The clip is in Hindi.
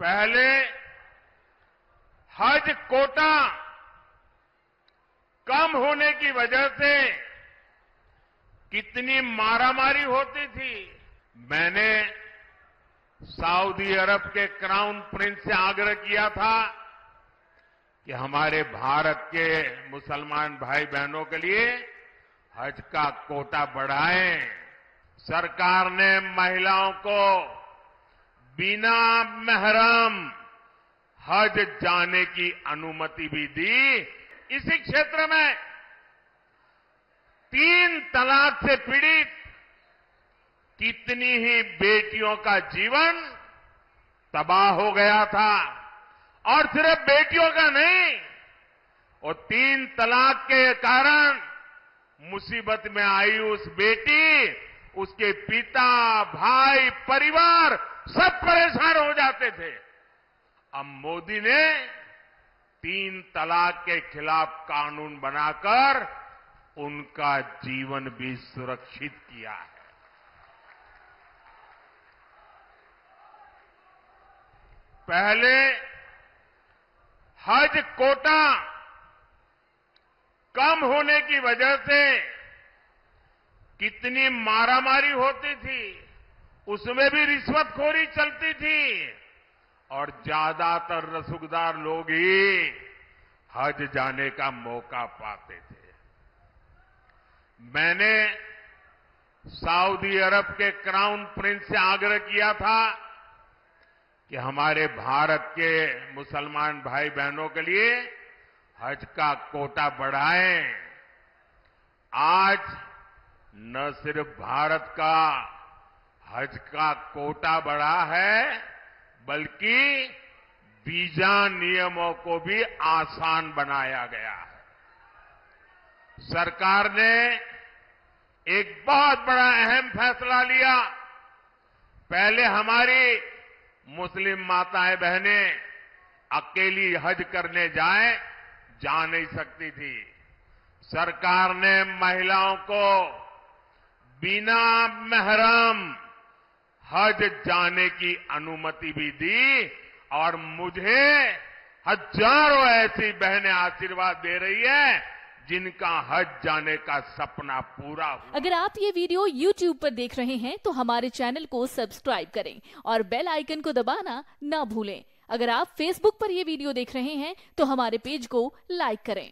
पहले हज कोटा कम होने की वजह से कितनी मारामारी होती थी। मैंने सऊदी अरब के क्राउन प्रिंस से आग्रह किया था कि हमारे भारत के मुसलमान भाई बहनों के लिए हज का कोटा बढ़ाएँ। सरकार ने महिलाओं को बिना महरम हज जाने की अनुमति भी दी। इसी क्षेत्र में तीन तलाक से पीड़ित, कितनी ही बेटियों का जीवन तबाह हो गया था। और सिर्फ़ बेटियों का नहीं वो तीन तलाक के कारण मुसीबत में आई उस बेटी, उसके पिता, भाई, परिवार सब परेशान हो जाते थे। अब मोदी ने तीन तलाक के खिलाफ कानून बनाकर उनका जीवन भी सुरक्षित किया है। पहले हज कोटा कम होने की वजह से कितनी मारामारी होती थी। उसमें भी रिश्वतखोरी चलती थी। और ज़्यादातर रसूखदार लोग ही हज जाने का मौका पाते थे। मैंने सऊदी अरब के क्राउन प्रिंस से आग्रह किया था कि हमारे भारत के मुसलमान भाई बहनों के लिए हज का कोटा बढ़ाएँ। आज न सिर्फ़ भारत का हज का कोटा बढ़ा है, बल्कि वीज़ा नियमों को भी आसान बनाया गया है। सरकार ने एक बहुत बड़ा अहम फैसला लिया। पहले हमारी मुस्लिम माताएँ बहनें अकेली हज करने जाए, जा नहीं सकती थी। सरकार ने महिलाओं को बिना महरम हज जाने की अनुमति भी दी और मुझे हज़ारों ऐसी बहनें आशीर्वाद दे रही है जिनका हज जाने का सपना पूरा हुआ। अगर आप ये वीडियो YouTube पर देख रहे हैं तो हमारे चैनल को सब्सक्राइब करें और बेल आइकन को दबाना ना भूलें। अगर आप Facebook पर ये वीडियो देख रहे हैं तो हमारे पेज को लाइक करें।